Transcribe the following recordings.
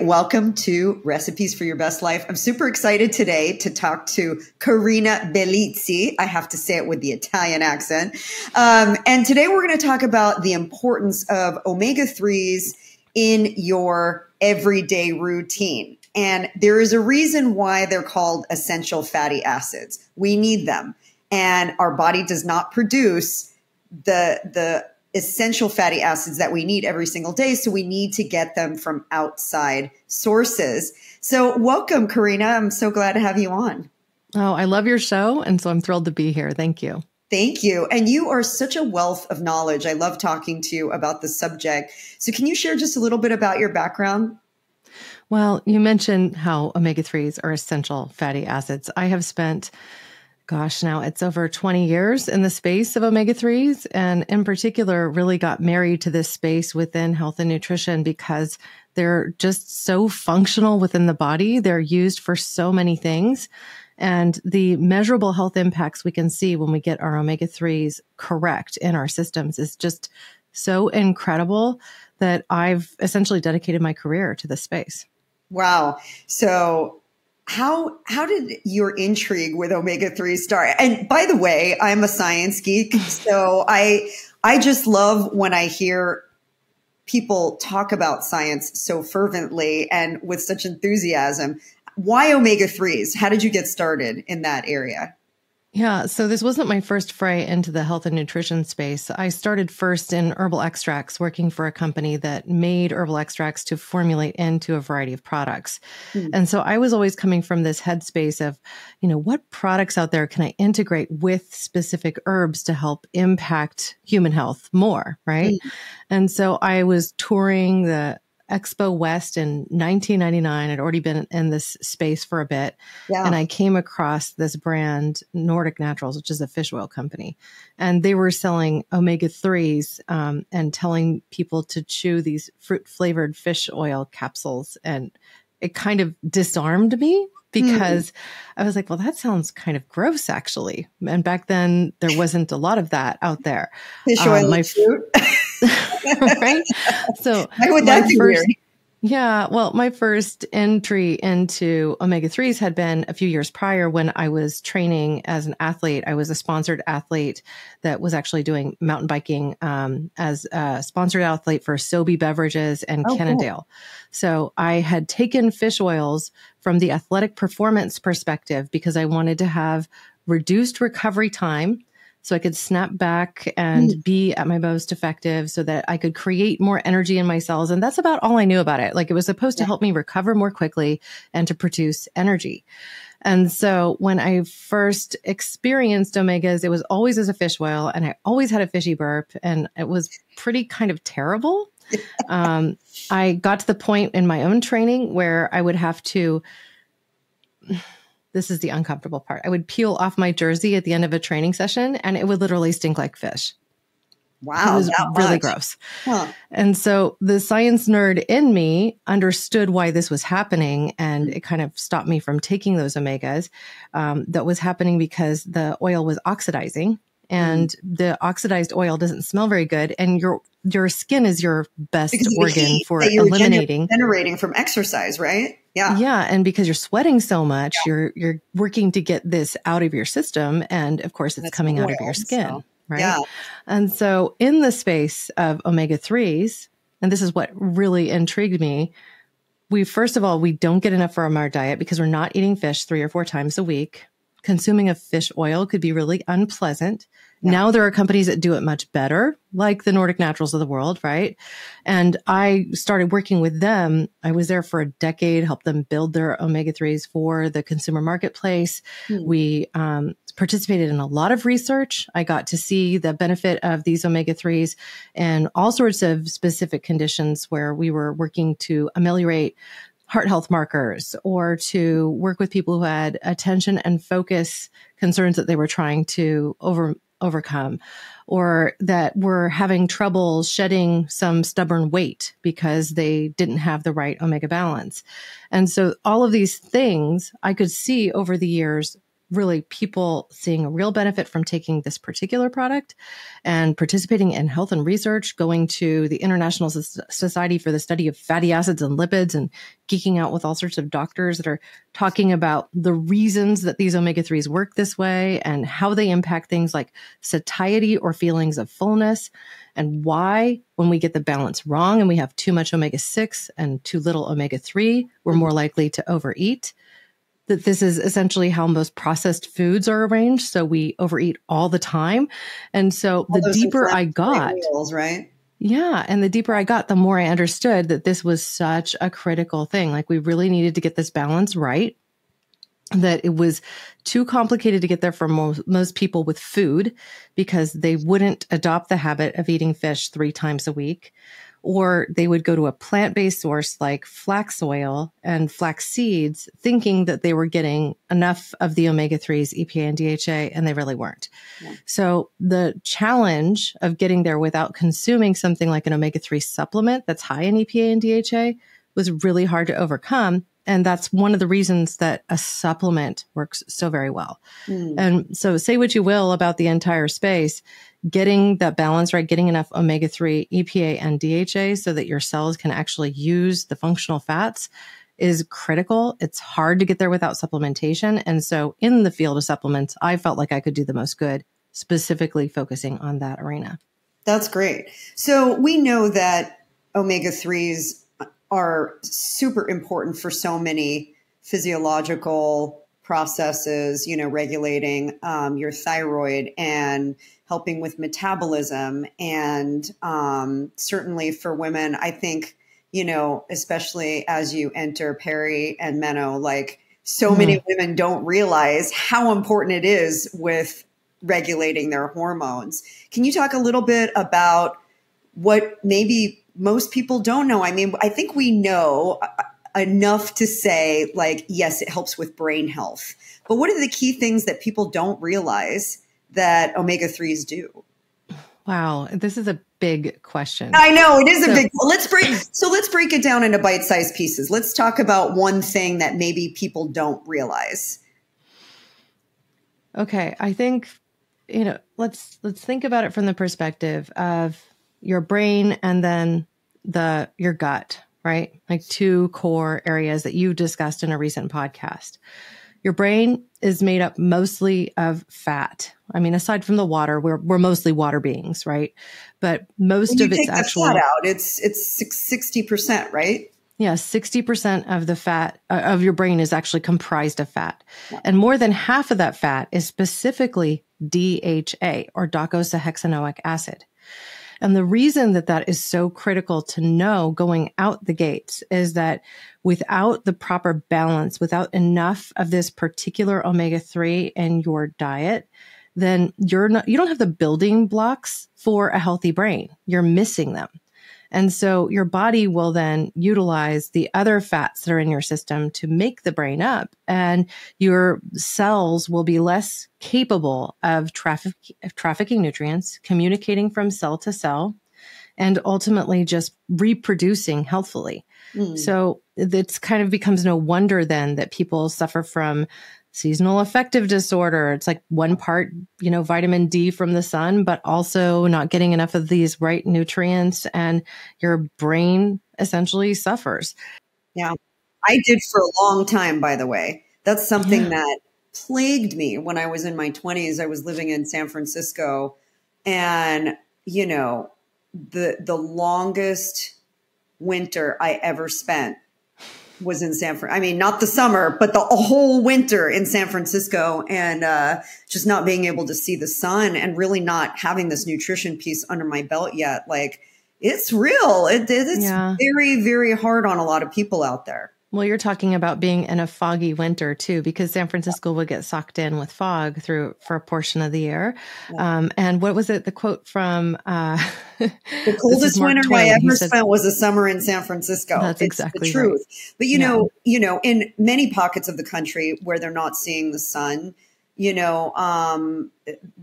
Welcome to Recipes for Your Best Life. I'm super excited today to talk to Corinna Bellizzi. I have to say it with the Italian accent. Um, and today we're going to talk about the importance of omega 3s in your everyday routine. And there is a reason why they're called essential fatty acids. We need them. And our body does not produce the, the essential fatty acids that we need every single day. So we need to get them from outside sources. So welcome, Corinna. I'm so glad to have you on. Oh, I love your show. And so I'm thrilled to be here. Thank you. Thank you. And you are such a wealth of knowledge. I love talking to you about the subject. So can you share just a little bit about your background? Well, you mentioned how omega 3s are essential fatty acids. I have spent gosh, now it's over 20 years in the space of omega 3s. And in particular, really got married to this space within health and nutrition because they're just so functional within the body. They're used for so many things. And the measurable health impacts we can see when we get our omega 3s correct in our systems is just so incredible that I've essentially dedicated my career to this space. Wow. So how how did your intrigue with omega 3 start? And by the way i'm a science geek so i i just love when i hear people talk about science so fervently and with such enthusiasm. Why omega 3s how did you get started in that area yeah, so this wasn't my first foray into the health and nutrition space. I started first in herbal extracts, working for a company that made herbal extracts to formulate into a variety of products. Mm. And so I was always coming from this headspace of, you know, what products out there can I integrate with specific herbs to help impact human health more, right? Mm. And so I was touring the Expo West in 1999. I'd already been in this space for a bit. Yeah. And I came across this brand, Nordic Naturals, which is a fish oil company. And they were selling omega 3s um, and telling people to chew these fruit flavored fish oil capsules. And it kind of disarmed me because mm. I was like, well, that sounds kind of gross, actually. And back then, there wasn't a lot of that out there. Fish um, my, fruit. right? So why would that be first, weird? Yeah, well, my first entry into omega 3s had been a few years prior when I was training as an athlete. I was a sponsored athlete that was actually doing mountain biking um, as a sponsored athlete for Sobe Beverages and oh, Cannondale. Cool. So I had taken fish oils from the athletic performance perspective because I wanted to have reduced recovery time so I could snap back and mm. be at my most effective so that I could create more energy in my cells. And that's about all I knew about it. Like it was supposed yeah. to help me recover more quickly and to produce energy. And so when I first experienced omegas, it was always as a fish oil and I always had a fishy burp and it was pretty kind of terrible. um, I got to the point in my own training where I would have to this is the uncomfortable part. I would peel off my jersey at the end of a training session and it would literally stink like fish. Wow. It was really much. gross. Huh. And so the science nerd in me understood why this was happening. And it kind of stopped me from taking those omegas. Um, that was happening because the oil was oxidizing and mm. the oxidized oil doesn't smell very good. And your, your skin is your best organ for eliminating. Generating from exercise, right? Yeah. Yeah. And because you're sweating so much, yeah. you're you're working to get this out of your system. And of course it's coming oil, out of your skin. So. Right. Yeah. And so in the space of omega threes, and this is what really intrigued me, we first of all, we don't get enough from our diet because we're not eating fish three or four times a week. Consuming of fish oil could be really unpleasant. Yeah. Now there are companies that do it much better, like the Nordic Naturals of the world, right? And I started working with them. I was there for a decade, helped them build their omega 3s for the consumer marketplace. Mm. We um, participated in a lot of research. I got to see the benefit of these omega 3s and all sorts of specific conditions where we were working to ameliorate heart health markers or to work with people who had attention and focus concerns that they were trying to over overcome or that were having trouble shedding some stubborn weight because they didn't have the right omega balance. And so all of these things I could see over the years really people seeing a real benefit from taking this particular product and participating in health and research, going to the International Society for the Study of Fatty Acids and Lipids and geeking out with all sorts of doctors that are talking about the reasons that these omega 3s work this way and how they impact things like satiety or feelings of fullness and why when we get the balance wrong and we have too much omega 6 and too little omega 3, we're more likely to overeat that this is essentially how most processed foods are arranged. So we overeat all the time. And so all the deeper I got, meals, right? Yeah. And the deeper I got, the more I understood that this was such a critical thing. Like we really needed to get this balance right. That it was too complicated to get there for most, most people with food because they wouldn't adopt the habit of eating fish three times a week or they would go to a plant based source like flax oil and flax seeds, thinking that they were getting enough of the omega 3s, EPA and DHA, and they really weren't. Yeah. So the challenge of getting there without consuming something like an omega 3 supplement that's high in EPA and DHA was really hard to overcome. And that's one of the reasons that a supplement works so very well. Mm. And so say what you will about the entire space getting that balance right, getting enough omega 3, EPA, and DHA so that your cells can actually use the functional fats is critical. It's hard to get there without supplementation. And so in the field of supplements, I felt like I could do the most good, specifically focusing on that arena. That's great. So we know that omega 3s are super important for so many physiological processes, you know, regulating um, your thyroid and helping with metabolism. And um, certainly for women, I think, you know, especially as you enter peri and meno, like so mm. many women don't realize how important it is with regulating their hormones. Can you talk a little bit about what maybe most people don't know? I mean, I think we know uh, uh, enough to say, like, yes, it helps with brain health. But what are the key things that people don't realize that omega 3s do? Wow, this is a big question. I know it is so, a big. Let's break. So let's break it down into bite-sized pieces. Let's talk about one thing that maybe people don't realize. Okay, I think you know. Let's let's think about it from the perspective of your brain and then the your gut, right? Like two core areas that you discussed in a recent podcast. Your brain is made up mostly of fat. I mean, aside from the water, we're we're mostly water beings, right? But most of it's actually fat out. It's it's sixty percent, right? Yeah, 60% of the fat uh, of your brain is actually comprised of fat. Yeah. And more than half of that fat is specifically DHA or docosahexaenoic acid. And the reason that that is so critical to know going out the gates is that without the proper balance, without enough of this particular omega 3 in your diet, then you're not, you don't have the building blocks for a healthy brain. You're missing them. And so your body will then utilize the other fats that are in your system to make the brain up and your cells will be less capable of traffic, trafficking nutrients, communicating from cell to cell, and ultimately just reproducing healthfully. Mm. So it's kind of becomes no wonder then that people suffer from seasonal affective disorder. It's like one part, you know, vitamin D from the sun, but also not getting enough of these right nutrients and your brain essentially suffers. Yeah. I did for a long time, by the way. That's something yeah. that plagued me when I was in my 20s. I was living in San Francisco and, you know, the the longest winter I ever spent was in San Fran. I mean, not the summer, but the whole winter in San Francisco and uh, just not being able to see the sun and really not having this nutrition piece under my belt yet. Like it's real. It, it's yeah. very, very hard on a lot of people out there. Well, you're talking about being in a foggy winter too, because San Francisco would get socked in with fog through for a portion of the year. Yeah. Um, and what was it? The quote from uh, the coldest winter Twain. I ever said, spent was a summer in San Francisco. That's it's exactly the truth. Right. But you yeah. know, you know, in many pockets of the country where they're not seeing the sun, you know, um,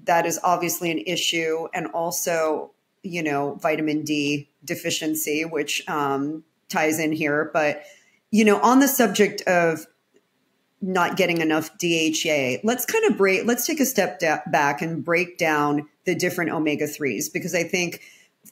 that is obviously an issue, and also, you know, vitamin D deficiency, which um, ties in here, but you know, on the subject of not getting enough DHA. Let's kind of break, let's take a step back and break down the different omega 3s because I think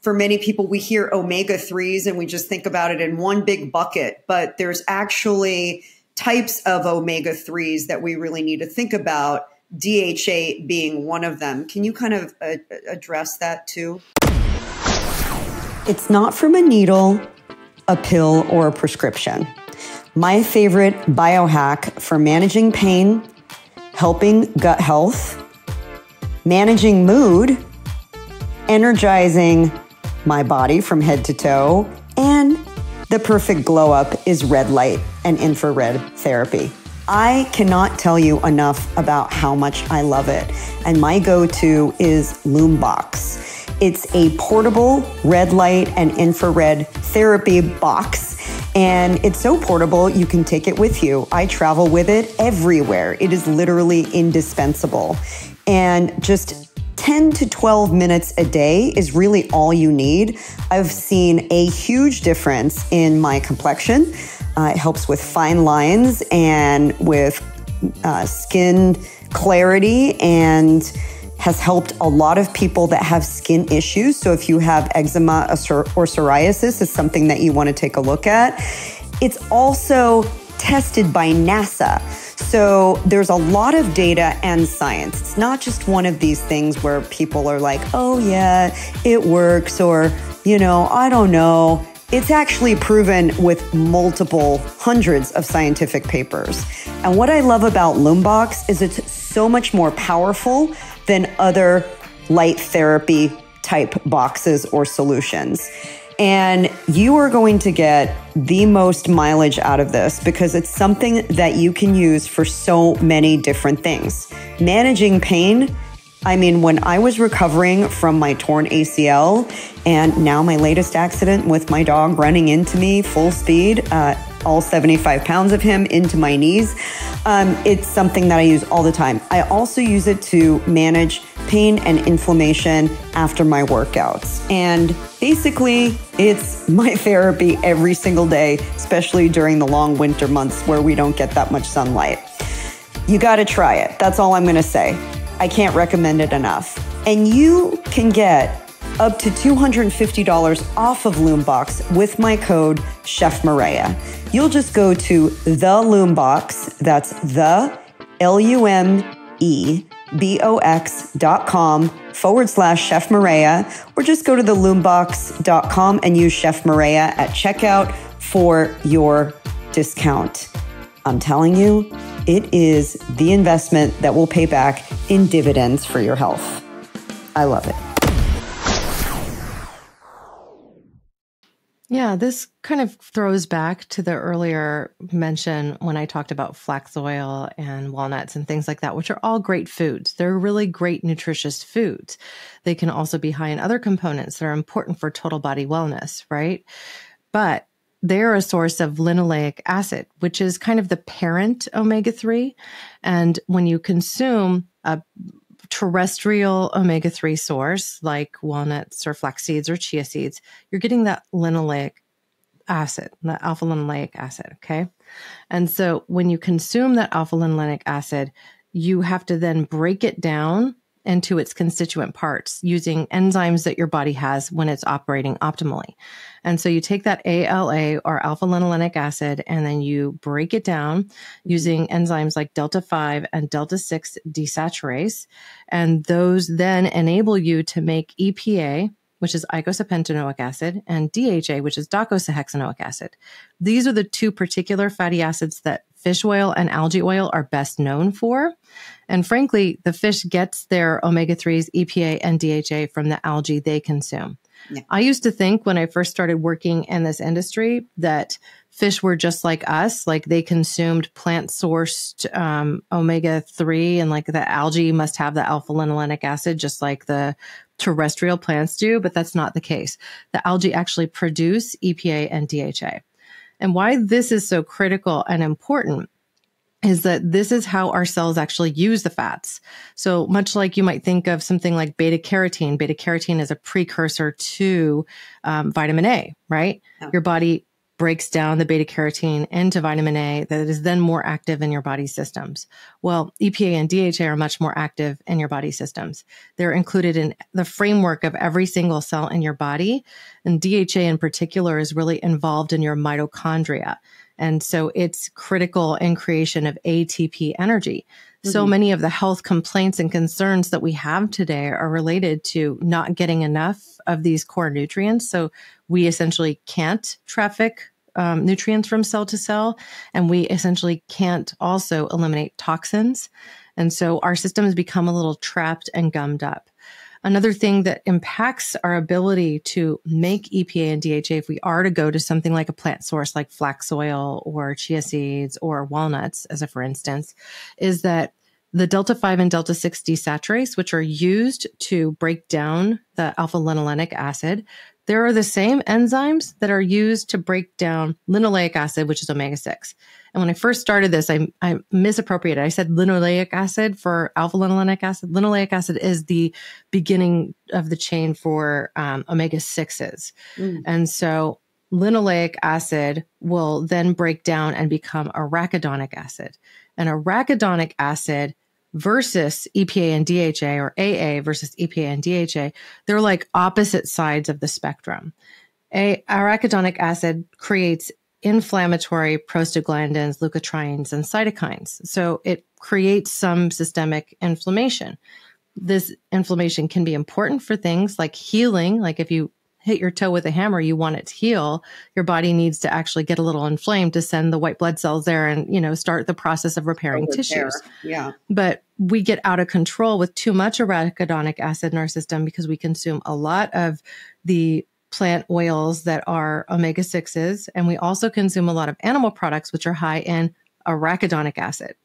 for many people, we hear omega 3s and we just think about it in one big bucket, but there's actually types of omega 3s that we really need to think about, DHA being one of them. Can you kind of uh, address that too? It's not from a needle, a pill, or a prescription. My favorite biohack for managing pain, helping gut health, managing mood, energizing my body from head to toe, and the perfect glow up is red light and infrared therapy. I cannot tell you enough about how much I love it. And my go to is Lumebox. It's a portable red light and infrared therapy box and it's so portable, you can take it with you. I travel with it everywhere. It is literally indispensable. And just 10 to 12 minutes a day is really all you need. I've seen a huge difference in my complexion. Uh, it helps with fine lines and with uh, skin clarity and has helped a lot of people that have skin issues. So if you have eczema or psoriasis, it's something that you want to take a look at. It's also tested by NASA. So there's a lot of data and science. It's not just one of these things where people are like, oh, yeah, it works, or, you know, I don't know. It's actually proven with multiple hundreds of scientific papers. And what I love about Lumebox is it's so much more powerful than other light therapy type boxes or solutions. And you are going to get the most mileage out of this because it's something that you can use for so many different things. Managing pain. I mean, when I was recovering from my torn ACL and now my latest accident with my dog running into me full speed, uh, all 75 pounds of him into my knees. Um, it's something that I use all the time. I also use it to manage pain and inflammation after my workouts. And basically, it's my therapy every single day, especially during the long winter months where we don't get that much sunlight. You got to try it. That's all I'm to say. I can't recommend it enough. And you can get up to $250 off of Lumebox with my code Chef Mareya. You'll just go to the Lumebox, that's the L U M E B O X dot com forward slash Chef Mareya, or just go to the lumebox.com and use Chef Mareya at checkout for your discount. I'm telling you, it is the investment that will pay back in dividends for your health. I love it. Yeah, this kind of throws back to the earlier mention when I talked about flax oil and walnuts and things like that, which are all great foods. They're really great, nutritious foods. They can also be high in other components that are important for total body wellness, right? But they're a source of linoleic acid, which is kind of the parent omega 3. And when you consume a terrestrial omega 3 source like walnuts or flax seeds or chia seeds, you're getting that linoleic acid, that alpha linoleic acid. Okay. And so when you consume that alpha linoleic acid, you have to then break it down into its constituent parts using enzymes that your body has when it's operating optimally. And so you take that ALA or alpha linolenic acid and then you break it down using enzymes like delta 5 and delta 6 desaturase. And those then enable you to make EPA, which is eicosapentaenoic acid, and DHA, which is docosahexaenoic acid. These are the two particular fatty acids that fish oil and algae oil are best known for. And frankly, the fish gets their omega 3s, EPA, and DHA from the algae they consume. Yeah. I used to think when I first started working in this industry that fish were just like us, like they consumed plant sourced um, omega 3 and like the algae must have the alpha linolenic acid, just like the terrestrial plants do. But that's not the case. The algae actually produce EPA and DHA. And why this is so critical and important is that this is how our cells actually use the fats. So much like you might think of something like beta carotene, beta carotene is a precursor to um, vitamin A, right? Your body breaks down the beta carotene into vitamin A that is then more active in your body systems. Well, EPA and DHA are much more active in your body systems. They're included in the framework of every single cell in your body. And DHA in particular is really involved in your mitochondria. And so it's critical in creation of ATP energy. Mm-hmm. So many of the health complaints and concerns that we have today are related to not getting enough of these core nutrients. So we essentially can't traffic um, nutrients from cell to cell, and we essentially can't also eliminate toxins. And so our system has become a little trapped and gummed up. Another thing that impacts our ability to make EPA and DHA, if we are to go to something like a plant source like flax oil or chia seeds or walnuts, as a for instance, is that the delta 5 and delta 6 desaturase, which are used to break down the alpha linolenic acid, there are the same enzymes that are used to break down linoleic acid, which is omega 6. And when I first started this, I, I misappropriated. I said linoleic acid for alpha linolenic acid. Linoleic acid is the beginning of the chain for um, omega 6s. Mm. And so linoleic acid will then break down and become arachidonic acid. And arachidonic acid versus EPA and DHA or AA versus EPA and DHA, they're like opposite sides of the spectrum. A arachidonic acid creates inflammatory prostaglandins, leukotrienes, and cytokines. So it creates some systemic inflammation. This inflammation can be important for things like healing, like if you hit your toe with a hammer, you want it to heal. Your body needs to actually get a little inflamed to send the white blood cells there and, you know, start the process of repairing tissues. Yeah. But we get out of control with too much arachidonic acid in our system because we consume a lot of the plant oils that are omega 6s. And we also consume a lot of animal products, which are high in arachidonic acid.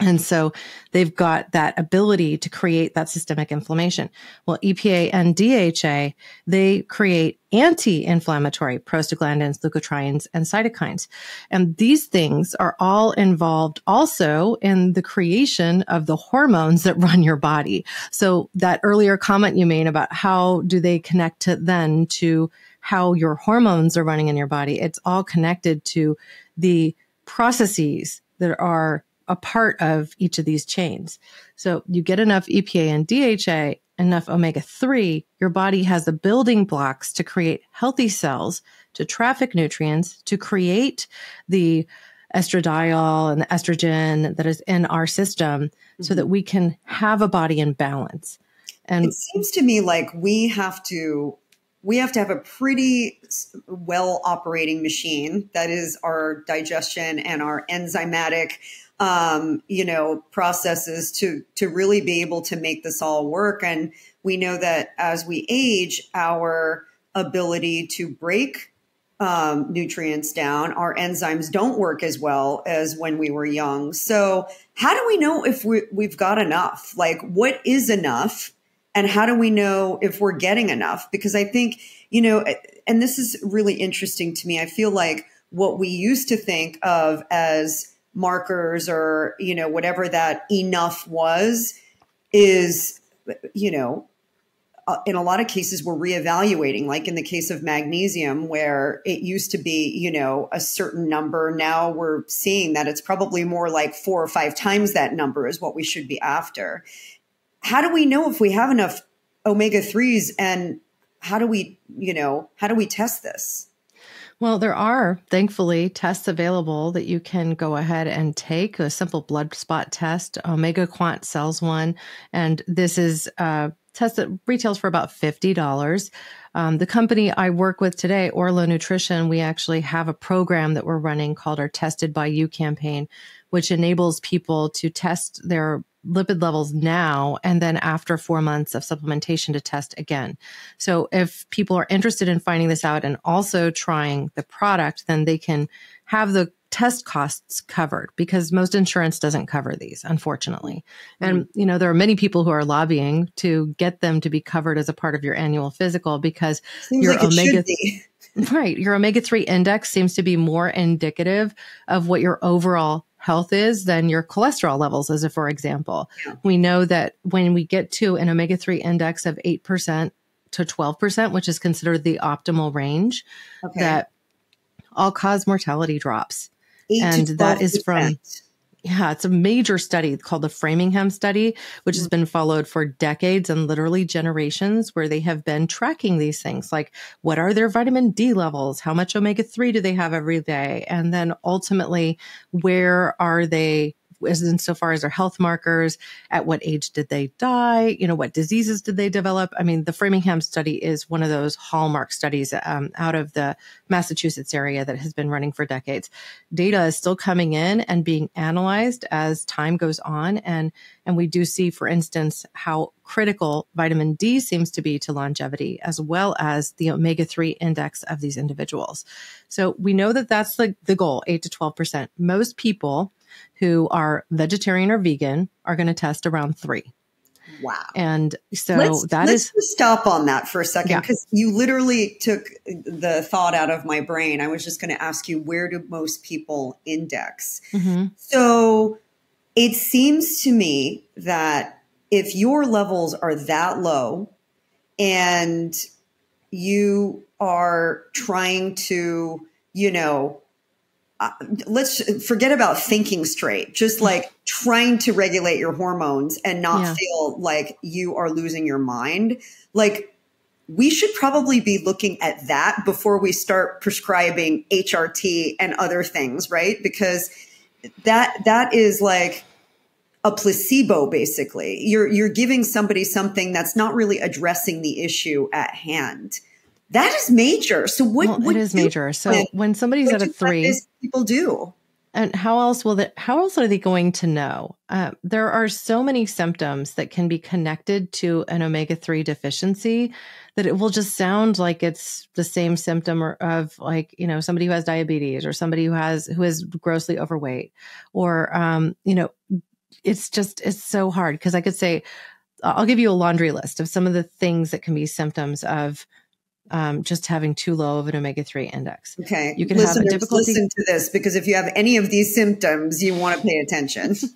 And so they've got that ability to create that systemic inflammation. Well, EPA and DHA, they create anti-inflammatory prostaglandins, leukotrienes, and cytokines. And these things are all involved also in the creation of the hormones that run your body. So that earlier comment you made about how do they connect to then to how your hormones are running in your body, it's all connected to the processes that are a part of each of these chains. So you get enough EPA and DHA, enough omega 3, your body has the building blocks to create healthy cells, to traffic nutrients, to create the estradiol and the estrogen that is in our system mm-hmm. so that we can have a body in balance. And it seems to me like we have to we have to have a pretty well operating machine that is our digestion and our enzymatic um, you know, processes to to really be able to make this all work. And we know that as we age, our ability to break um, nutrients down, our enzymes don't work as well as when we were young. So, how do we know if we, we've got enough? Like, what is enough? And how do we know if we're getting enough? Because I think, you know, and this is really interesting to me. I feel like what we used to think of as markers or you know whatever that enough was is you know uh, in a lot of cases we're reevaluating like in the case of magnesium where it used to be you know a certain number. Now we're seeing that it's probably more like four or five times that number is what we should be after. How do we know if we have enough omega 3s and how do we you know how do we test this well, there are thankfully tests available that you can go ahead and take a simple blood spot test. Omega Quant sells one, and this is a test that retails for about $50. Um, the company I work with today, Orlo Nutrition, we actually have a program that we're running called our Tested by You campaign, which enables people to test their lipid levels now and then after four months of supplementation to test again. So if people are interested in finding this out and also trying the product, then they can have the test costs covered because most insurance doesn't cover these, unfortunately. Mm-hmm. And, you know, there are many people who are lobbying to get them to be covered as a part of your annual physical because Seems your like omega. Right. Your omega 3 index seems to be more indicative of what your overall health is than your cholesterol levels, as a for example. We know that when we get to an omega 3 index of 8% to 12%, which is considered the optimal range, okay. that all cause mortality drops. and that is from yeah, it's a major study called the Framingham study, which has mm. been followed for decades and literally generations, where they have been tracking these things like what are their vitamin D levels? How much omega 3 do they have every day? And then ultimately, where are they as insofar as their health markers, at what age did they die, you know, what diseases did they develop? I mean, the Framingham study is one of those hallmark studies um, out of the Massachusetts area that has been running for decades. Data is still coming in and being analyzed as time goes on, and and we do see, for instance, how critical vitamin D seems to be to longevity, as well as the omega 3 index of these individuals. So we know that that's the, the goal, 8 to 12%. Most people who are vegetarian or vegan are going to test around three. Wow. And so let's, that let's is, stop on that for a second because yeah. you literally took the thought out of my brain. I was just going to ask you where do most people index? Mm-hmm. So it seems to me that if your levels are that low and you are trying to, you know, uh, let's forget about thinking straight, just like trying to regulate your hormones and not yeah. feel like you are losing your mind. Like, we should probably be looking at that before we start prescribing HRT and other things, right? Because that that is like a placebo basically. You're you're giving somebody something that's not really addressing the issue at hand. That is major. So what, well, what it is major. So when somebody's at a three, people do. And how else will that? How else are they going to know? Uh, there are so many symptoms that can be connected to an omega three deficiency that it will just sound like it's the same symptom of like you know somebody who has diabetes or somebody who has who is grossly overweight or um, you know it's just it's so hard because I could say I'll give you a laundry list of some of the things that can be symptoms of um, just having too low of an omega 3 index. Okay. You can Listeners, have a difficulty. Listen to this because if you have any of these symptoms, you want to pay attention.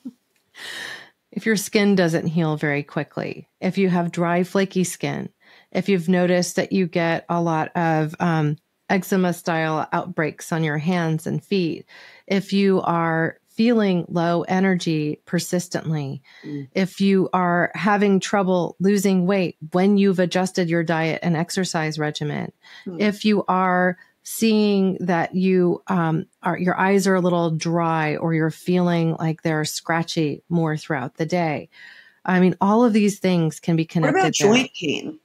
if your skin doesn't heal very quickly, if you have dry, flaky skin, if you've noticed that you get a lot of um, eczema style outbreaks on your hands and feet, if you are feeling low energy persistently, mm. if you are having trouble losing weight when you've adjusted your diet and exercise regimen, mm. if you are seeing that you um, are your eyes are a little dry or you're feeling like they're scratchy more throughout the day. I mean, all of these things can be connected. What about joint pain?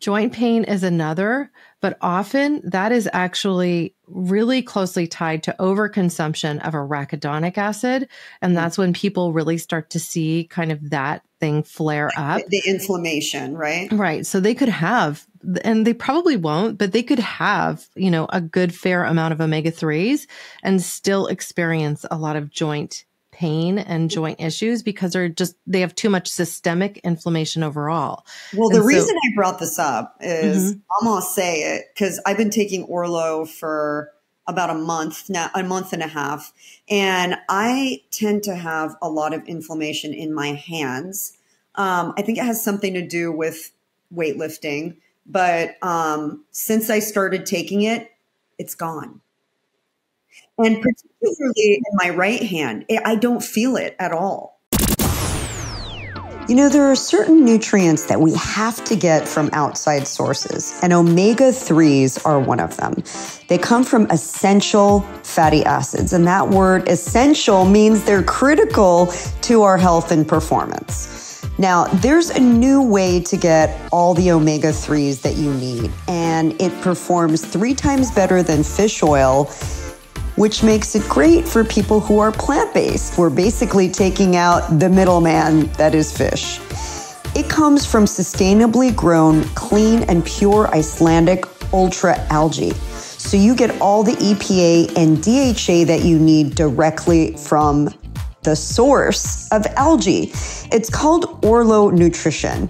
Joint pain is another, but often that is actually really closely tied to overconsumption of arachidonic acid. And that's when people really start to see kind of that thing flare up. The inflammation, right? Right. So they could have, and they probably won't, but they could have, you know, a good fair amount of omega 3s and still experience a lot of joint pain and joint issues because they're just they have too much systemic inflammation overall. Well, the reason I brought this up is mm-hmm. I'm gonna say it because I've been taking Orlo for about a month now, a month and a half, and I tend to have a lot of inflammation in my hands. Um, I think it has something to do with weightlifting, but um, since I started taking it, it's gone. And particularly in my right hand, eh, I don't feel it at all. You know, there are certain nutrients that we have to get from outside sources, and omega 3s are one of them. They come from essential fatty acids, and that word essential means they're critical to our health and performance. Now, there's a new way to get all the omega 3s that you need, and it performs three times better than fish oil which makes it great for people who are plant based. We're basically taking out the middleman that is fish. It comes from sustainably grown, clean, and pure Icelandic ultra algae. So you get all the EPA and DHA that you need directly from the source of algae. It's called Orlo Nutrition,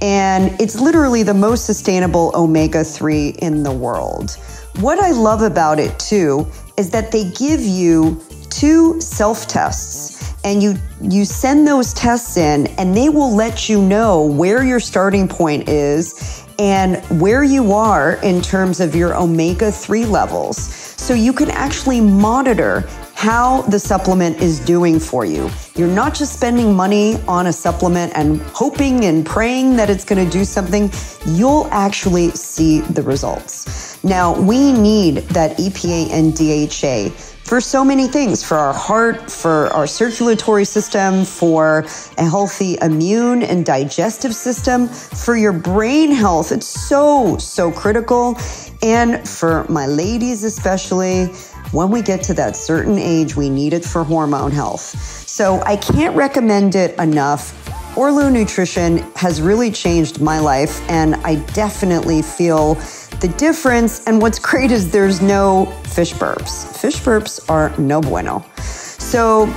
and it's literally the most sustainable omega 3 in the world. What I love about it too is that they give you two self tests and you you send those tests in and they will let you know where your starting point is and where you are in terms of your omega 3 levels. So you can actually monitor how the supplement is doing for you. You're not just spending money on a supplement and hoping and praying that it's going to do something. You'll actually see the results. Now, we need that EPA and DHA for so many things for our heart, for our circulatory system, for a healthy immune and digestive system, for your brain health. It's so, so critical. And for my ladies, especially, when we get to that certain age, we need it for hormone health. So I can't recommend it enough. Orlo Nutrition has really changed my life, and I definitely feel the difference. And what's great is there's no fish burps. Fish burps are no bueno. So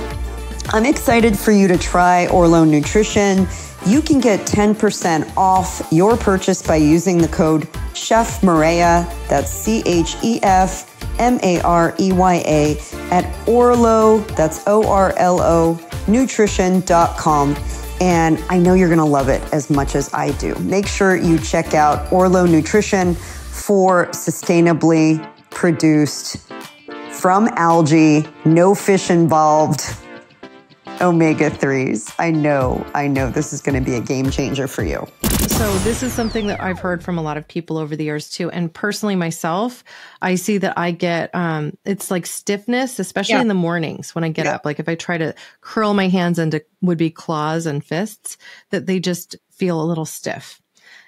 I'm excited for you to try Orlo Nutrition. You can get 10% off your purchase by using the code Chef Mareya. That's C H E F M A R E Y A at Orlo, that's O R L O, nutrition.com. And I know you're going to love it as much as I do. Make sure you check out Orlo Nutrition for sustainably produced from algae, no fish involved omega 3s. I know, I know this is going to be a game changer for you. So, this is something that I've heard from a lot of people over the years too. And personally, myself, I see that I get um, it's like stiffness, especially yeah. in the mornings when I get yeah. up. Like if I try to curl my hands into would be claws and fists, that they just feel a little stiff.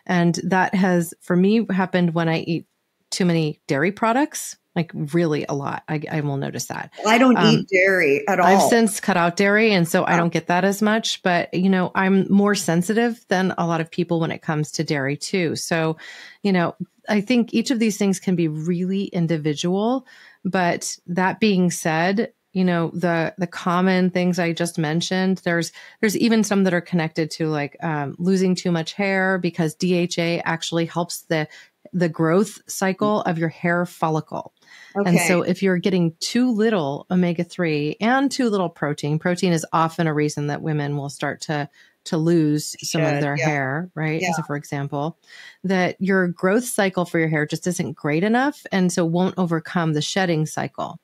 And that has, for me, happened when I eat too many dairy products like really a lot. I, I will notice that. I don't um, eat dairy at all. I've since cut out dairy, and so I don't get that as much. But you know, I'm more sensitive than a lot of people when it comes to dairy too. So, you know, I think each of these things can be really individual. But that being said, you know the the common things i just mentioned there's there's even some that are connected to like um, losing too much hair because dha actually helps the the growth mm. cycle of your hair follicle Okay. And so if you're getting too little omega 3 and too little protein, protein is often a reason that women will start to to lose some of their yeah. hair, right? Yeah. So for example, that your growth cycle for your hair just isn't great enough and so won't overcome the shedding cycle.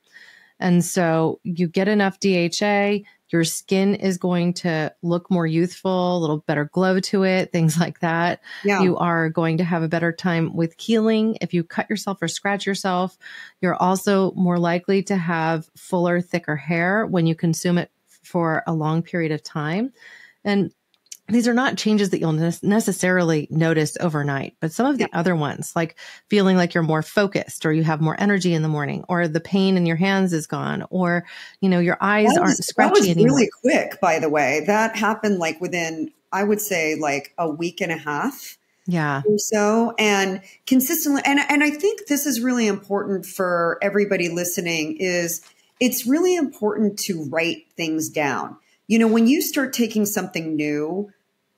And so you get enough DHA, your skin is going to look more youthful, a little better glow to it, things like that. Yeah. You are going to have a better time with healing. If you cut yourself or scratch yourself, you're also more likely to have fuller, thicker hair when you consume it for a long period of time. And these are not changes that you'll ne- necessarily notice overnight, but some of the yeah. other ones, like feeling like you're more focused or you have more energy in the morning or the pain in your hands is gone or, you know, your eyes was, aren't scratchy that was anymore. really quick, by the way. That happened like within, I would say like a week and a half. Yeah. Or so and consistently and and I think this is really important for everybody listening is it's really important to write things down you know, when you start taking something new,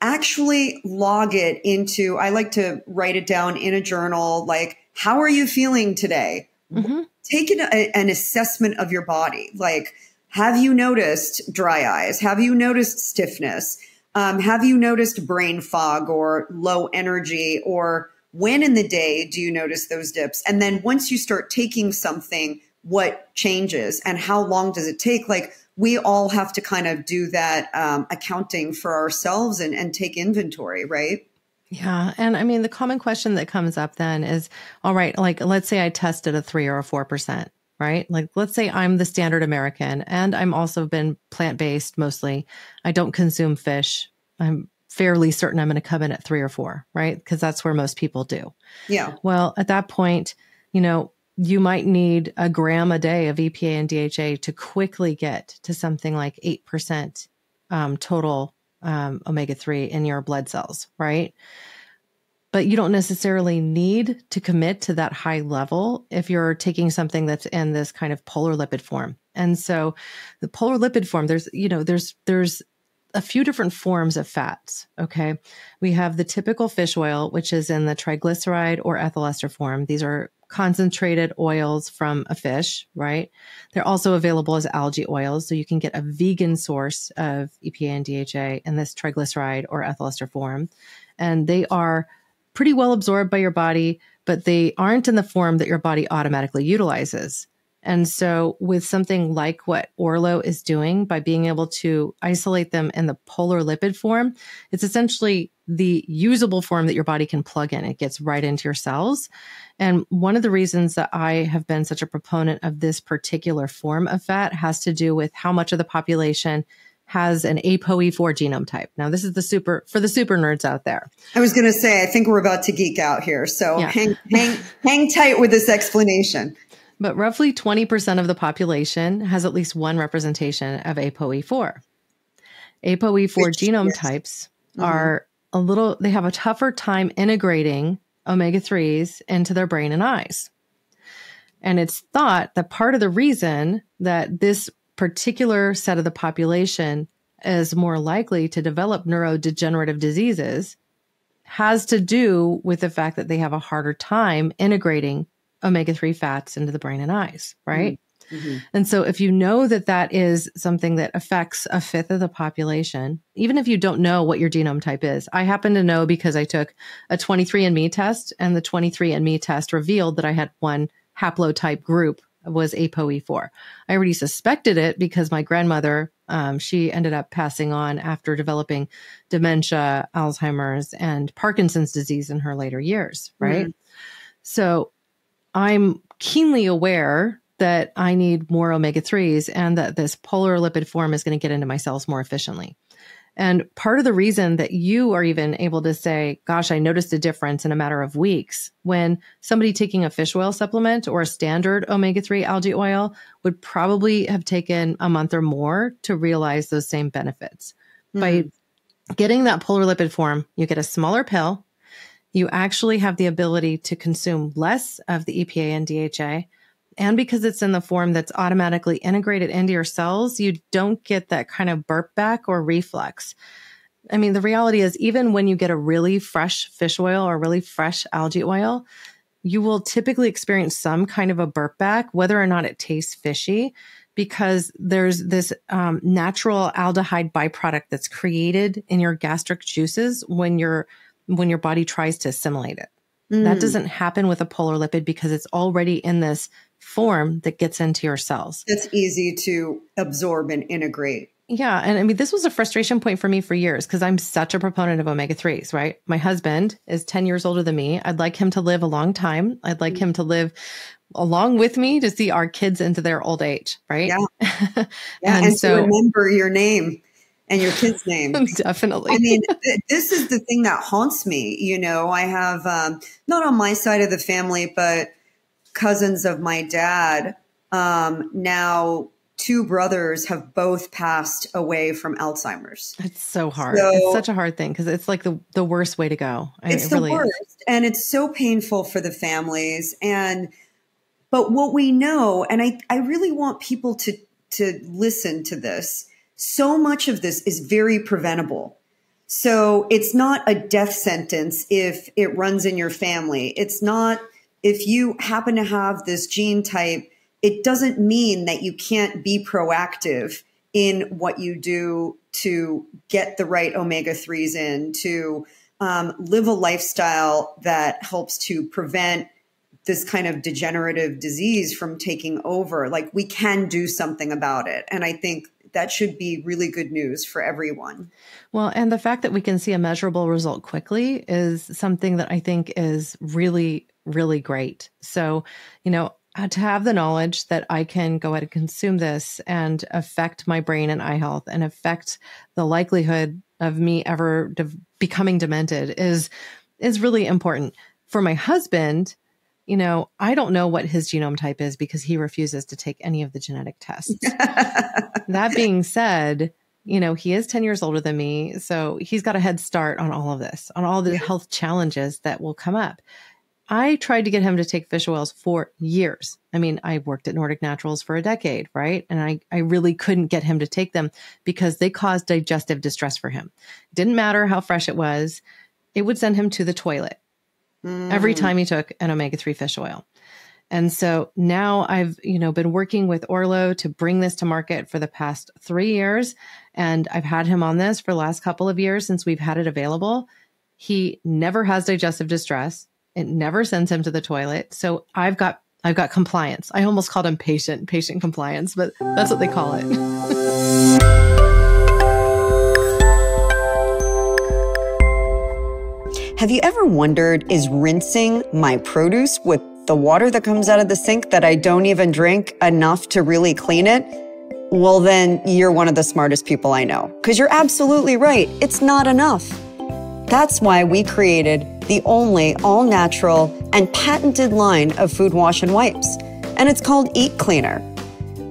actually log it into, I like to write it down in a journal, like, how are you feeling today? Mm-hmm. Take an, a, an assessment of your body. Like, have you noticed dry eyes? Have you noticed stiffness? Um, have you noticed brain fog or low energy? Or when in the day do you notice those dips? And then once you start taking something, what changes and how long does it take? Like, we all have to kind of do that um, accounting for ourselves and, and take inventory, right? Yeah. And I mean, the common question that comes up then is all right, like, let's say I tested a three or a 4%, right? Like, let's say I'm the standard American and I'm also been plant based mostly. I don't consume fish. I'm fairly certain I'm going to come in at three or four, right? Because that's where most people do. Yeah. Well, at that point, you know, you might need a gram a day of EPA and DHA to quickly get to something like 8% um, total um, omega 3 in your blood cells, right? But you don't necessarily need to commit to that high level if you're taking something that's in this kind of polar lipid form. And so the polar lipid form, there's, you know, there's, there's a few different forms of fats. Okay. We have the typical fish oil, which is in the triglyceride or ethyl ester form. These are concentrated oils from a fish, right? They're also available as algae oils. So you can get a vegan source of EPA and DHA in this triglyceride or ethyl ester form. And they are pretty well absorbed by your body, but they aren't in the form that your body automatically utilizes. And so, with something like what Orlo is doing by being able to isolate them in the polar lipid form, it's essentially the usable form that your body can plug in. It gets right into your cells. And one of the reasons that I have been such a proponent of this particular form of fat has to do with how much of the population has an ApoE4 genome type. Now, this is the super for the super nerds out there. I was going to say, I think we're about to geek out here. So yeah. hang, hang, hang tight with this explanation. But roughly 20% of the population has at least one representation of ApoE4. ApoE4 Which, genome yes. types mm-hmm. are a little, they have a tougher time integrating omega 3s into their brain and eyes. And it's thought that part of the reason that this particular set of the population is more likely to develop neurodegenerative diseases has to do with the fact that they have a harder time integrating omega 3 fats into the brain and eyes, right? Mm-hmm. And so, if you know that that is something that affects a fifth of the population, even if you don't know what your genome type is, I happen to know because I took a 23andMe test, and the 23andMe test revealed that I had one haplotype group was ApoE4. I already suspected it because my grandmother, um, she ended up passing on after developing dementia, Alzheimer's, and Parkinson's disease in her later years, right? Mm-hmm. So I'm keenly aware that I need more omega 3s and that this polar lipid form is going to get into my cells more efficiently. And part of the reason that you are even able to say, gosh, I noticed a difference in a matter of weeks when somebody taking a fish oil supplement or a standard omega 3 algae oil would probably have taken a month or more to realize those same benefits. Mm-hmm. By getting that polar lipid form, you get a smaller pill you actually have the ability to consume less of the EPA and DHA. And because it's in the form that's automatically integrated into your cells, you don't get that kind of burp back or reflux. I mean, the reality is, even when you get a really fresh fish oil or really fresh algae oil, you will typically experience some kind of a burp back, whether or not it tastes fishy, because there's this um, natural aldehyde byproduct that's created in your gastric juices when you're when your body tries to assimilate it. Mm. That doesn't happen with a polar lipid because it's already in this form that gets into your cells. It's easy to absorb and integrate. Yeah. And I mean, this was a frustration point for me for years because I'm such a proponent of omega 3s, right? My husband is 10 years older than me. I'd like him to live a long time. I'd like him to live along with me to see our kids into their old age, right? Yeah. yeah. and, and so remember your name and your kid's name. Definitely. I mean, th- this is the thing that haunts me. You know, I have, um, not on my side of the family, but cousins of my dad. Um, now, two brothers have both passed away from Alzheimer's. It's so hard. So, it's such a hard thing because it's like the, the worst way to go. It's it really the worst. Is. And it's so painful for the families. And, but what we know, and I, I really want people to, to listen to this so much of this is very preventable. So it's not a death sentence if it runs in your family. It's not if you happen to have this gene type, it doesn't mean that you can't be proactive in what you do to get the right omega 3s in, to um, live a lifestyle that helps to prevent this kind of degenerative disease from taking over. Like we can do something about it. And I think that should be really good news for everyone. Well, and the fact that we can see a measurable result quickly is something that I think is really, really great. So, you know, uh, to have the knowledge that I can go ahead and consume this and affect my brain and eye health and affect the likelihood of me ever de- becoming demented is is really important. For my husband, you know, I don't know what his genome type is because he refuses to take any of the genetic tests. that being said, you know, he is 10 years older than me. So he's got a head start on all of this, on all the health challenges that will come up. I tried to get him to take fish oils for years. I mean, I worked at Nordic Naturals for a decade, right? And I, I really couldn't get him to take them because they caused digestive distress for him. Didn't matter how fresh it was, it would send him to the toilet mm. every time he took an omega 3 fish oil. And so now I've, you know, been working with Orlo to bring this to market for the past 3 years and I've had him on this for the last couple of years since we've had it available. He never has digestive distress. It never sends him to the toilet. So I've got I've got compliance. I almost called him patient, patient compliance, but that's what they call it. Have you ever wondered is rinsing my produce with the water that comes out of the sink that I don't even drink enough to really clean it? Well, then you're one of the smartest people I know. Because you're absolutely right. It's not enough. That's why we created the only all natural and patented line of food wash and wipes. And it's called Eat Cleaner.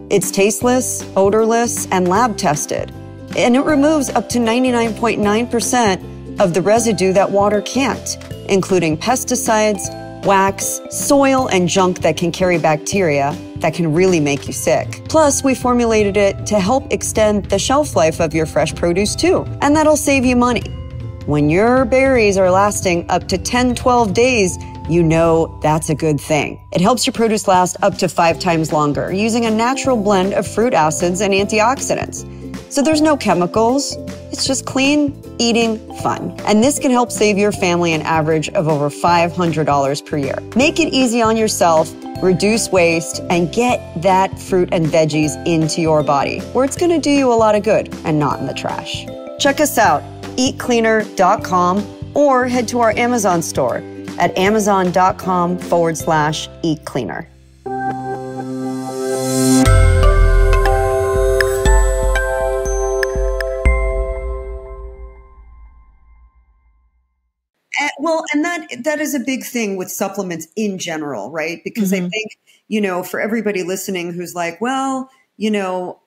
It's tasteless, odorless, and lab tested. And it removes up to 99.9% of the residue that water can't, including pesticides, wax, soil, and junk that can carry bacteria that can really make you sick. Plus, we formulated it to help extend the shelf life of your fresh produce too, and that'll save you money. When your berries are lasting up to 10, 12 days, you know that's a good thing. It helps your produce last up to five times longer using a natural blend of fruit acids and antioxidants. So there's no chemicals. It's just clean, eating fun. And this can help save your family an average of over $500 per year. Make it easy on yourself, reduce waste, and get that fruit and veggies into your body where it's going to do you a lot of good and not in the trash. Check us out eatcleaner.com or head to our Amazon store at amazon.com forward slash eatcleaner. Well, and that that is a big thing with supplements in general, right? Because mm-hmm. I think, you know, for everybody listening who's like, well, you know,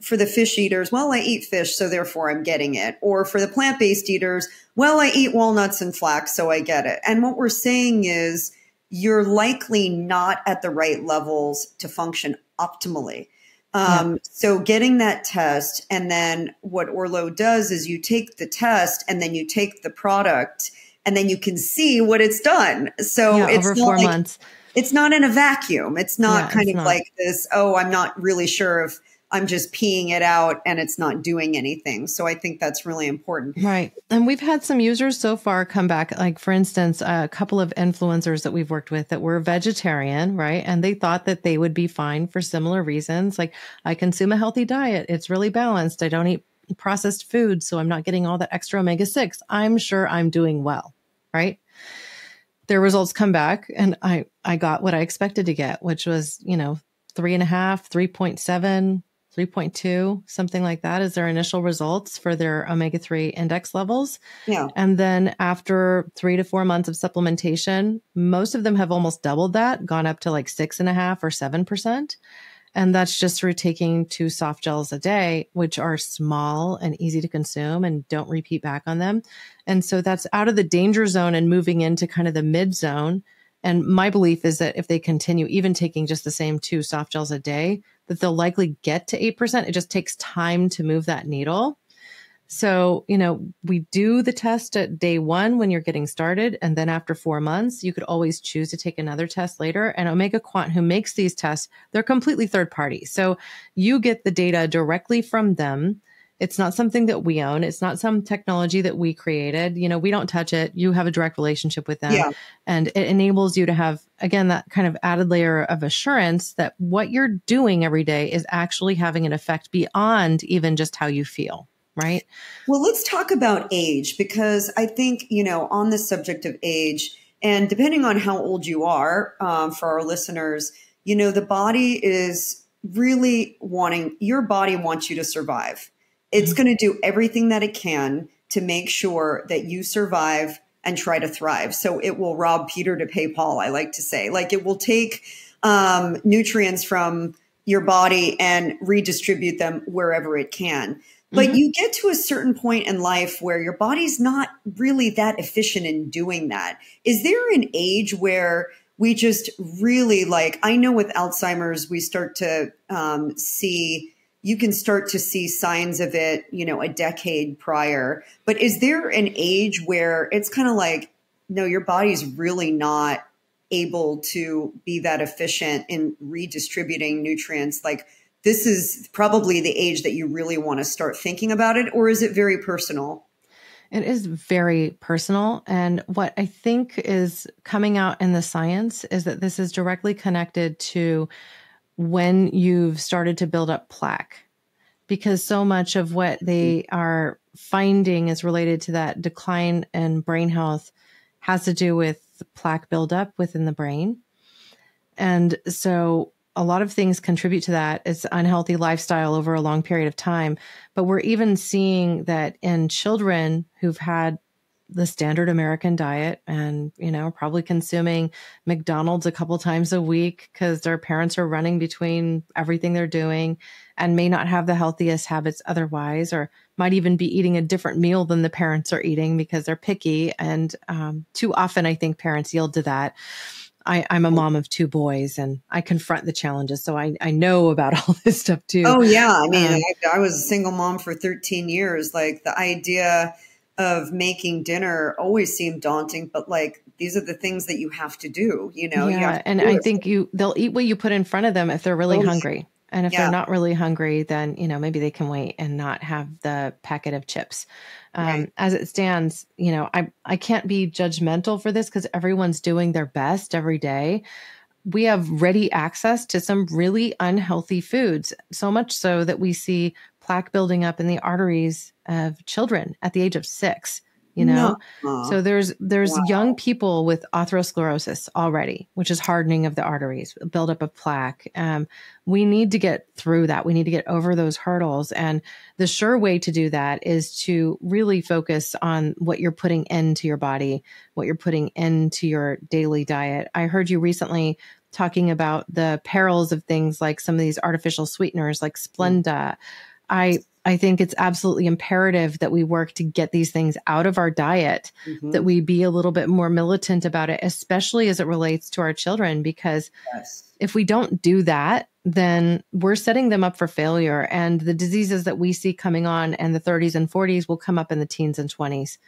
for the fish eaters, well, I eat fish, so therefore I'm getting it. Or for the plant based eaters, well, I eat walnuts and flax, so I get it. And what we're saying is you're likely not at the right levels to function optimally. Um, yeah. So getting that test, and then what Orlo does is you take the test and then you take the product, and then you can see what it's done. So yeah, it's over four like, months. It's not in a vacuum. It's not yeah, kind it's of not. like this. Oh, I'm not really sure if I'm just peeing it out and it's not doing anything. So I think that's really important. Right. And we've had some users so far come back, like for instance, a couple of influencers that we've worked with that were vegetarian, right? And they thought that they would be fine for similar reasons. Like I consume a healthy diet. It's really balanced. I don't eat processed food. So I'm not getting all that extra omega 6. I'm sure I'm doing well. Right their results come back and I, I got what I expected to get, which was, you know, three and a half, 3.7, 3.2, something like that is their initial results for their omega 3 index levels. Yeah. And then after three to four months of supplementation, most of them have almost doubled that, gone up to like six and a half or 7%. And that's just through taking two soft gels a day, which are small and easy to consume and don't repeat back on them. And so that's out of the danger zone and moving into kind of the mid zone. And my belief is that if they continue even taking just the same two soft gels a day, that they'll likely get to 8%. It just takes time to move that needle. So, you know, we do the test at day one when you're getting started. And then after four months, you could always choose to take another test later. And OmegaQuant, who makes these tests, they're completely third party. So you get the data directly from them. It's not something that we own. It's not some technology that we created. You know, we don't touch it. You have a direct relationship with them. Yeah. And it enables you to have, again, that kind of added layer of assurance that what you're doing every day is actually having an effect beyond even just how you feel. Right. Well, let's talk about age because I think, you know, on the subject of age, and depending on how old you are, um, for our listeners, you know, the body is really wanting, your body wants you to survive it's mm-hmm. going to do everything that it can to make sure that you survive and try to thrive. So it will rob Peter to pay Paul, I like to say. Like it will take um, nutrients from your body and redistribute them wherever it can. But mm-hmm. you get to a certain point in life where your body's not really that efficient in doing that. Is there an age where we just really like, I know with Alzheimer's, we start to um, see you can start to see signs of it, you know, a decade prior. But is there an age where it's kind of like, no, your body's really not able to be that efficient in redistributing nutrients? Like, this is probably the age that you really want to start thinking about it, or is it very personal? It is very personal. And what I think is coming out in the science is that this is directly connected to when you've started to build up plaque. Because so much of what they are finding is related to that decline in brain health has to do with plaque buildup within the brain. And so a lot of things contribute to that. It's unhealthy lifestyle over a long period of time. But we're even seeing that in children who've had the standard American diet and, you know, probably consuming McDonald's a couple times a week because their parents are running between everything they're doing and may not have the healthiest habits otherwise, or might even be eating a different meal than the parents are eating because they're picky. And um, too often, I think parents yield to that. I, am a mom of two boys and I confront the challenges. So I, I know about all this stuff too. Oh, yeah. I mean, um, I, I, was a single mom for 13 years. Like the idea of making dinner always seemed daunting, but like these are the things that you have to do, you know? Yeah. You and I think you, they'll eat what you put in front of them if they're really oh, hungry. And if yeah. they're not really hungry, then, you know, maybe they can wait and not have the packet of chips. Um, right. As it stands, you know, I, I can't be judgmental for this because everyone's doing their best every day. We have ready access to some really unhealthy foods, so much so that we see plaque building up in the arteries of children at the age of six you know no. so there's there's wow. young people with atherosclerosis already which is hardening of the arteries buildup of plaque um, we need to get through that we need to get over those hurdles and the sure way to do that is to really focus on what you're putting into your body what you're putting into your daily diet i heard you recently talking about the perils of things like some of these artificial sweeteners like splenda mm. i I think it's absolutely imperative that we work to get these things out of our diet, mm-hmm. that we be a little bit more militant about it, especially as it relates to our children. Because yes. if we don't do that, then we're setting them up for failure. And the diseases that we see coming on in the 30s and 40s will come up in the teens and 20s.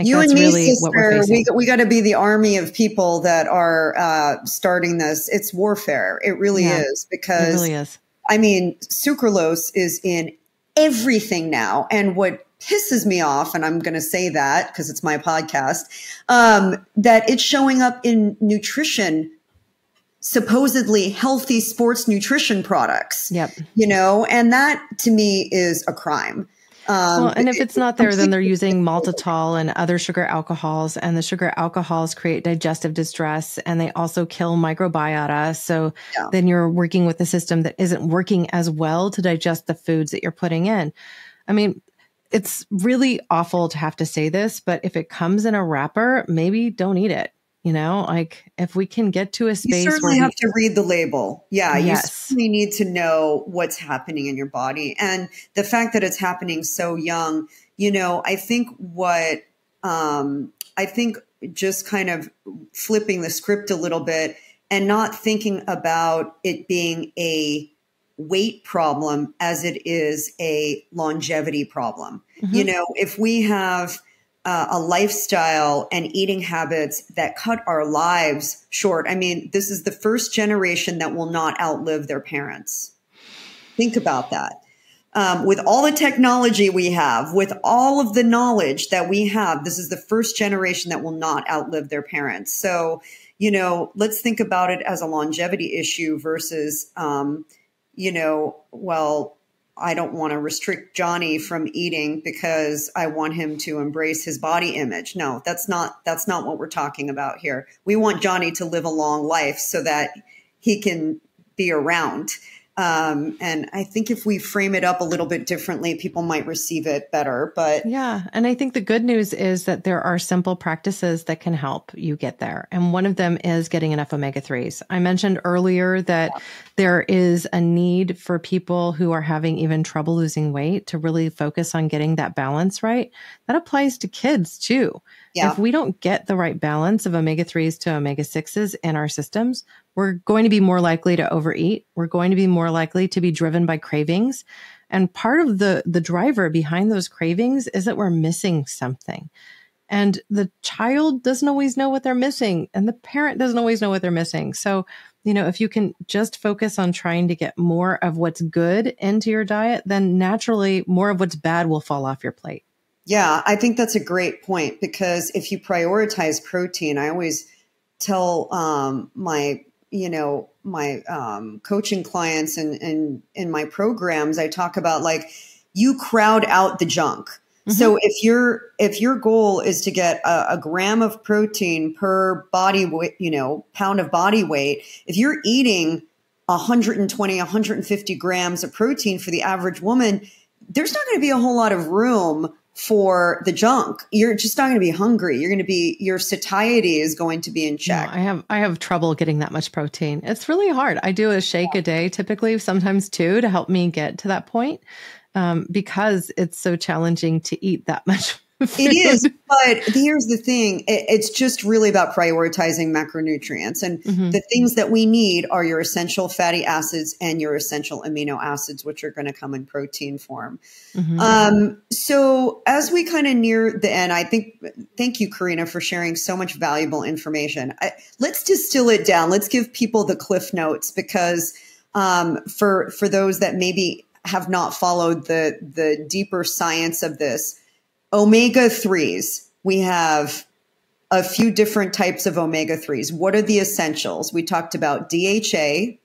You and me, really sister, we, we got to be the army of people that are uh, starting this. It's warfare. It really yeah, is because it really is. I mean, sucralose is in everything now. And what pisses me off, and I'm going to say that because it's my podcast, um, that it's showing up in nutrition, supposedly healthy sports nutrition products. Yep. You know, and that to me is a crime. Um, well, and if it's not there, then they're using maltitol and other sugar alcohols, and the sugar alcohols create digestive distress, and they also kill microbiota. So yeah. then you're working with a system that isn't working as well to digest the foods that you're putting in. I mean, it's really awful to have to say this, but if it comes in a wrapper, maybe don't eat it. You know, like if we can get to a space you certainly have to read the label. Yeah, yes. you certainly need to know what's happening in your body, and the fact that it's happening so young. You know, I think what um, I think just kind of flipping the script a little bit and not thinking about it being a weight problem as it is a longevity problem. Mm-hmm. You know, if we have uh, a lifestyle and eating habits that cut our lives short. I mean, this is the first generation that will not outlive their parents. Think about that. Um, with all the technology we have, with all of the knowledge that we have, this is the first generation that will not outlive their parents. So, you know, let's think about it as a longevity issue versus, um, you know, well, I don't want to restrict Johnny from eating because I want him to embrace his body image. No, that's not that's not what we're talking about here. We want Johnny to live a long life so that he can be around. Um, and I think if we frame it up a little bit differently, people might receive it better. But yeah. And I think the good news is that there are simple practices that can help you get there. And one of them is getting enough omega 3s. I mentioned earlier that yeah. there is a need for people who are having even trouble losing weight to really focus on getting that balance right. That applies to kids too. Yeah. If we don't get the right balance of omega 3s to omega 6s in our systems, we're going to be more likely to overeat. We're going to be more likely to be driven by cravings. And part of the, the driver behind those cravings is that we're missing something. And the child doesn't always know what they're missing, and the parent doesn't always know what they're missing. So, you know, if you can just focus on trying to get more of what's good into your diet, then naturally more of what's bad will fall off your plate. Yeah, I think that's a great point because if you prioritize protein, I always tell um, my you know my um, coaching clients and and in my programs, I talk about like you crowd out the junk. Mm-hmm. So if your if your goal is to get a, a, gram of protein per body weight, you know, pound of body weight, if you're eating 120, 150 grams of protein for the average woman, there's not going to be a whole lot of room for the junk. You're just not going to be hungry. You're going to be your satiety is going to be in check. No, I have I have trouble getting that much protein. It's really hard. I do a shake a day, typically, sometimes two, to help me get to that point, um, because it's so challenging to eat that much it is, but here's the thing: it, it's just really about prioritizing macronutrients, and mm-hmm. the things that we need are your essential fatty acids and your essential amino acids, which are going to come in protein form. Mm-hmm. Um, so, as we kind of near the end, I think thank you, Corinna, for sharing so much valuable information. I, let's distill it down. Let's give people the cliff notes because um, for for those that maybe have not followed the the deeper science of this omega 3s, we have a few different types of omega 3s. What are the essentials? We talked about DHA.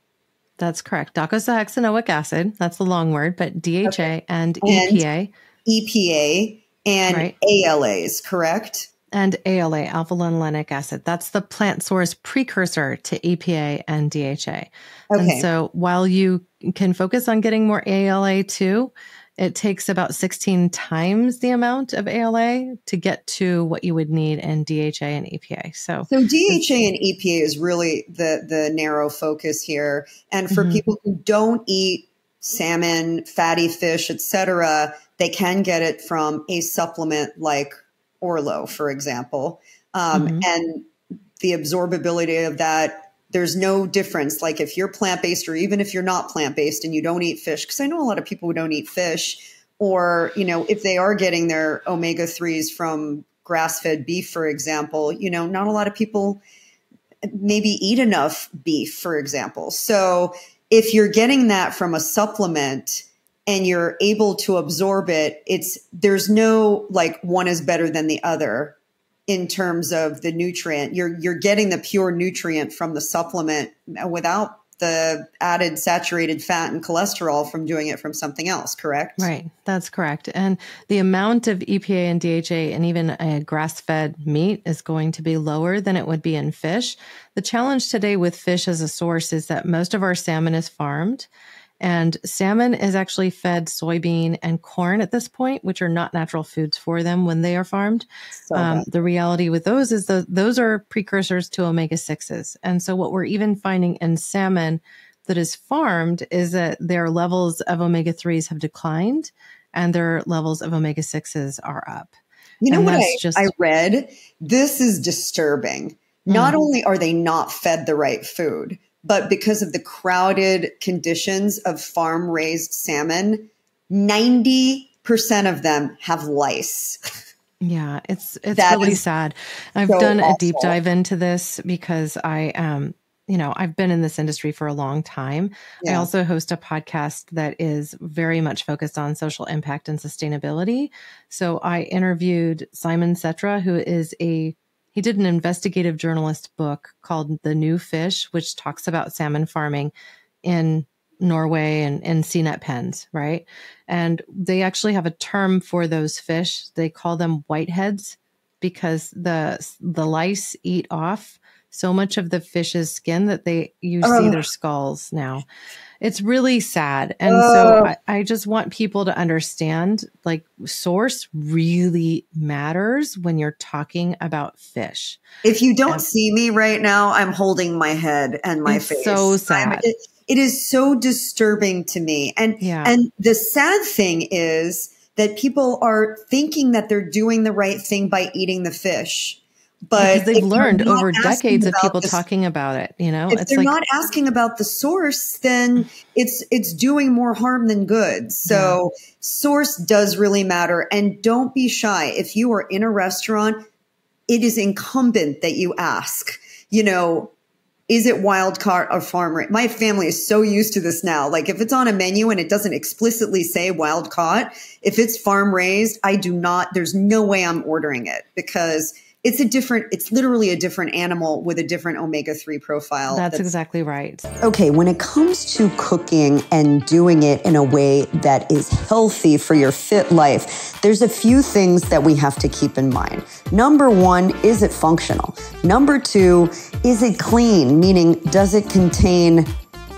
That's correct. Docosahexaenoic acid. That's the long word, but DHA okay. and, and EPA. EPA and right. ALAs, correct? And ALA, alpha linolenic acid. That's the plant source precursor to EPA and DHA. Okay. And so while you can focus on getting more ALA too, it takes about 16 times the amount of ALA to get to what you would need in DHA and EPA. So, so DHA and EPA is really the the narrow focus here. And for mm-hmm. people who don't eat salmon, fatty fish, etc., they can get it from a supplement like Orlo, for example. Um, mm-hmm. And the absorbability of that there's no difference. Like if you're plant based or even if you're not plant based and you don't eat fish, because I know a lot of people who don't eat fish, or, you know, if they are getting their omega 3s from grass fed beef, for example, you know, not a lot of people maybe eat enough beef, for example. So if you're getting that from a supplement, and you're able to absorb it it's there's no like one is better than the other in terms of the nutrient. You're you're getting the pure nutrient from the supplement uh, without the added saturated fat and cholesterol from doing it from something else, correct? Right, that's correct. And the amount of EPA and DHA and even a grass fed meat is going to be lower than it would be in fish. The challenge today with fish as a source is that most of our salmon is farmed. And salmon is actually fed soybean and corn at this point, which are not natural foods for them when they are farmed. So um, the reality with those is that those are precursors to omega 6s. And so, what we're even finding in salmon that is farmed is that their levels of omega 3s have declined and their levels of omega 6s are up. You know and what I, just, I read? This is disturbing. Not mm. only are they not fed the right food, but because of the crowded conditions of farm raised salmon, 90% of them have lice. Yeah, it's it's that really sad. I've so done awful. a deep dive into this because I um you know, I've been in this industry for a long time. Yeah. I also host a podcast that is very much focused on social impact and sustainability. So I interviewed Simen Sætre, who is a he did an investigative journalist book called The New Fish, which talks about salmon farming in Norway and, and CNET pens, right? And they actually have a term for those fish. They call them whiteheads because the the lice eat off so much of the fish's skin that they you oh. see their skulls now. It's really sad. And oh. so I, I just want people to understand like source really matters when you're talking about fish. If you don't and, see me right now, I'm holding my head and my face. So sad. It, it is so disturbing to me. And yeah. and the sad thing is that people are thinking that they're doing the right thing by eating the fish but because they've learned over decades of people the, talking about it you know if it's they're like, not asking about the source then it's it's doing more harm than good so yeah. source does really matter and don't be shy if you are in a restaurant it is incumbent that you ask you know is it wild caught or farm raised? My family is so used to this now. Like if it's on a menu and it doesn't explicitly say wild caught, if it's farm raised, I do not, there's no way I'm ordering it because it's a different it's literally a different animal with a different omega-3 profile that's, that's, exactly right. Okay when it comes to cooking and doing it in a way that is healthy for your fit life there's a few things that we have to keep in mind. Number one is it functional? Number two is it clean? Meaning does it contain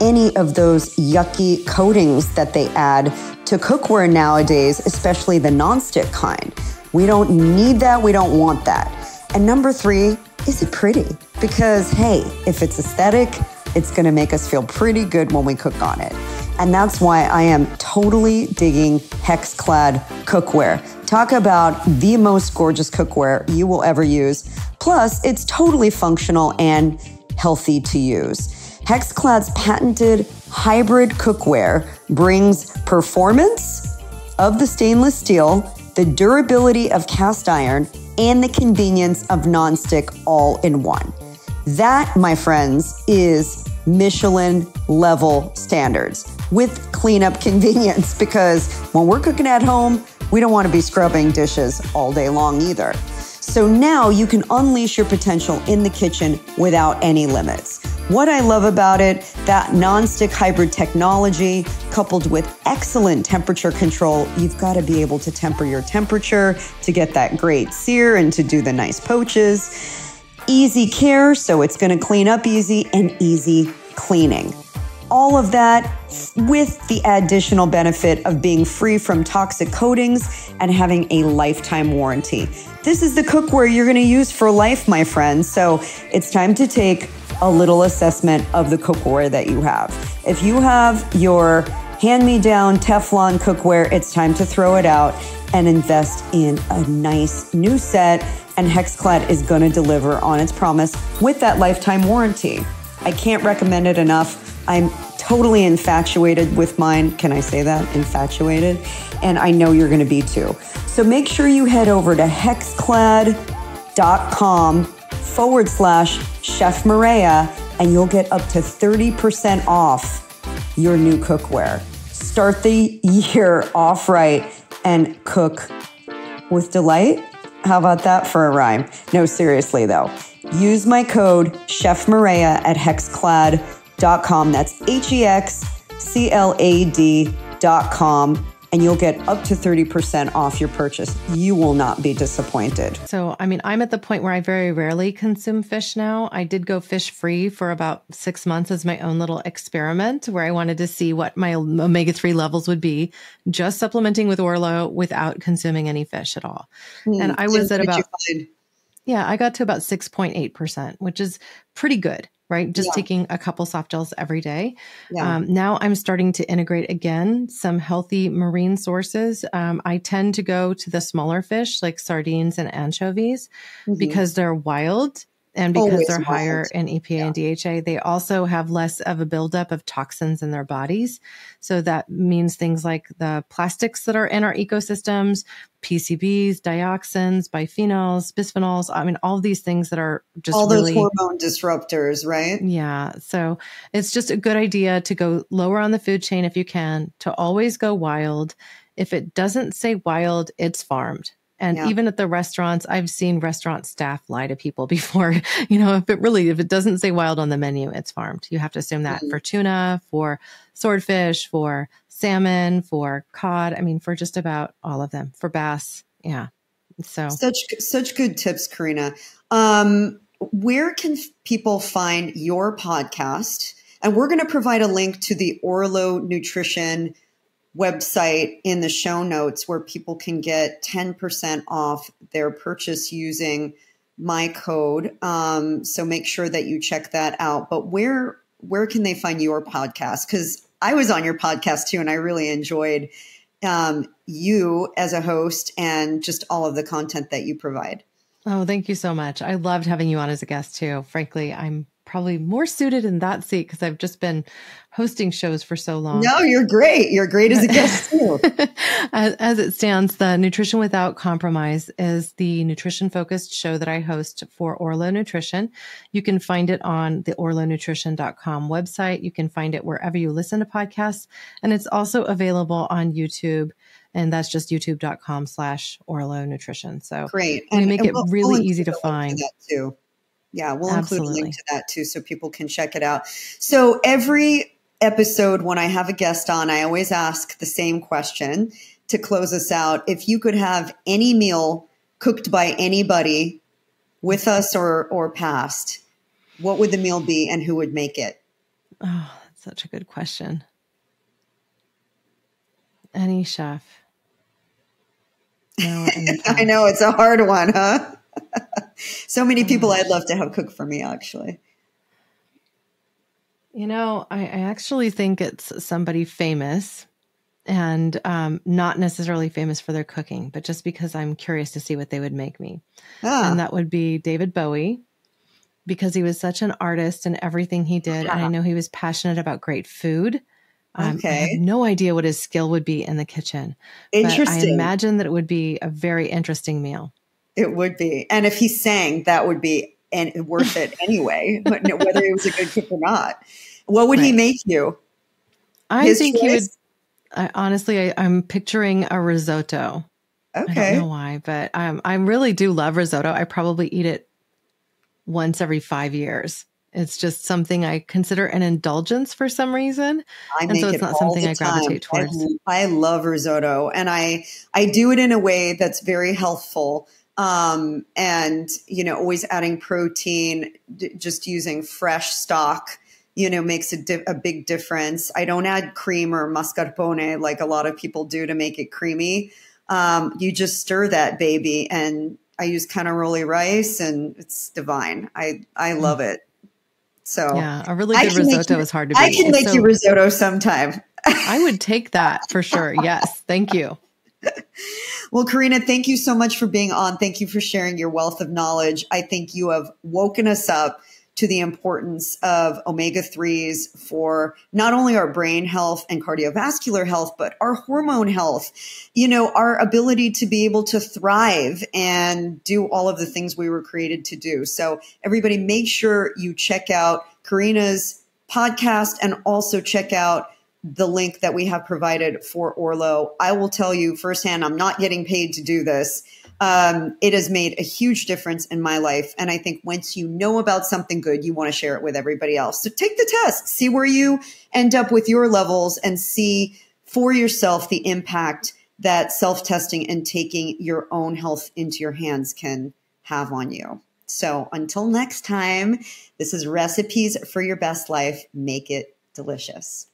any of those yucky coatings that they add to cookware nowadays especially the nonstick kind? We don't need that we don't want that and number three, is it pretty? Because hey, if it's aesthetic, it's gonna make us feel pretty good when we cook on it. And that's why I am totally digging Hexclad cookware. Talk about the most gorgeous cookware you will ever use. Plus, it's totally functional and healthy to use. Hexclad's patented hybrid cookware brings performance of the stainless steel, the durability of cast iron, and the convenience of nonstick all in one. That, my friends, is Michelin level standards with cleanup convenience because when we're cooking at home, we don't want to be scrubbing dishes all day long either. So now you can unleash your potential in the kitchen without any limits. What I love about it, that nonstick hybrid technology coupled with excellent temperature control, you've got to be able to temper your temperature to get that great sear and to do the nice poaches. Easy care, so it's going to clean up easy and easy cleaning. All of that with the additional benefit of being free from toxic coatings and having a lifetime warranty. This is the cookware you're going to use for life, my friends. So it's time to take a little assessment of the cookware that you have. If you have your hand me down Teflon cookware, it's time to throw it out and invest in a nice new set. And Hexclad is going to deliver on its promise with that lifetime warranty. I can't recommend it enough. I'm totally infatuated with mine. Can I say that? Infatuated. And I know you're going to be too. So make sure you head over to hexclad.com forward slash Chef Mareya and you'll get up to 30% off your new cookware. Start the year off right and cook with delight. How about that for a rhyme? No, seriously though. Use my code Chef Mareya at hexclad.com. .Com that's H E X C L A D.com and you'll get up to 30% off your purchase. You will not be disappointed. So, I mean, I'm at the point where I very rarely consume fish now. I did go fish free for about six months as my own little experiment where I wanted to see what my omega 3 levels would be, just supplementing with Orlo without consuming any fish at all. Mm, and I was at about. Yeah, I got to about 6.8%, which is pretty good right? Just yeah. taking a couple soft gels every day. Yeah. Um, now I'm starting to integrate again some healthy marine sources. Um, I tend to go to the smaller fish like sardines and anchovies mm-hmm. because they're wild and because Always they're wild. higher in EPA yeah. and DHA, they also have less of a buildup of toxins in their bodies. So that means things like the plastics that are in our ecosystems, PCBs, dioxins, biphenyls, bisphenols. I mean, all these things that are just all those really, hormone disruptors, right? Yeah. So it's just a good idea to go lower on the food chain if you can, to always go wild. If it doesn't say wild, it's farmed. And yeah. even at the restaurants, I've seen restaurant staff lie to people before. you know, if it really, if it doesn't say wild on the menu, it's farmed. You have to assume that mm-hmm. for tuna, for swordfish, for salmon, for cod. I mean, for just about all of them, for bass. Yeah. So such, such good tips, Corinna. Um, where can people find your podcast? And we're going to provide a link to the Orlo Nutrition website in the show notes where people can get 10% off their purchase using my code. Um, so make sure that you check that out. But where where can they find your podcast? Because I was on your podcast too, and I really enjoyed um, you as a host and just all of the content that you provide. Oh, thank you so much. I loved having you on as a guest too. Frankly, I'm probably more suited in that seat because I've just been hosting shows for so long. No, you're great. You're great as a guest too. as, as, it stands, the Nutrition Without Compromise is the nutrition focused show that I host for Orlo Nutrition. You can find it on the orlonutrition.com website. You can find it wherever you listen to podcasts. And it's also available on YouTube and that's just youtube.com slash orlo nutrition so great and we make and we'll, it really we'll easy to find to too yeah we'll Absolutely. include a link to that too so people can check it out. So every episode when i have a guest on i always ask the same question to close us out. If you could have any meal cooked by anybody with us or or past what would the meal be and who would make it? Oh that's such a good question. Any chef. No, I know it's a hard one, huh? so many people I'd love to have cook for me, actually. You know, I, I actually think it's somebody famous and um, not necessarily famous for their cooking, but just because I'm curious to see what they would make me. Ah. And that would be David Bowie, because he was such an artist in everything he did. Yeah. And I know he was passionate about great food. Um, okay. I have no idea what his skill would be in the kitchen. Interesting. I imagine that it would be a very interesting meal. It would be. And if he sang, that would be and worth it anyway, but whether he was a good cook or not. What would right. he make you? I His think choice? he would. I, honestly, I, am picturing a risotto. Okay. I don't know why, but um, I really do love risotto. I probably eat it once every five years. It's just something I consider an indulgence for some reason. I and so it's not something I gravitate towards. I, I, love risotto and I I do it in a way that's very healthful. Um, and you know, always adding protein, d- just using fresh stock, you know, makes a, di- a big difference. I don't add cream or mascarpone like a lot of people do to make it creamy. Um, you just stir that baby and I use carnaroli rice and it's divine. I I mm. love it. So yeah, a really good risotto you, is hard to beat. I can make so, you risotto sometime. I would take that for sure. Yes. Thank you. Well, Corinna, thank you so much for being on. Thank you for sharing your wealth of knowledge. I think you have woken us up to the importance of omega 3s for not only our brain health and cardiovascular health, but our hormone health, you know, our ability to be able to thrive and do all of the things we were created to do. So, everybody, make sure you check out Corinna's podcast and also check out the link that we have provided for Orlo. I will tell you firsthand, I'm not getting paid to do this um, it has made a huge difference in my life. And I think once you know about something good, you want to share it with everybody else. So take the test, see where you end up with your levels, and see for yourself the impact that self testing and taking your own health into your hands can have on you. So until next time, this is recipes for your best life. Make it delicious.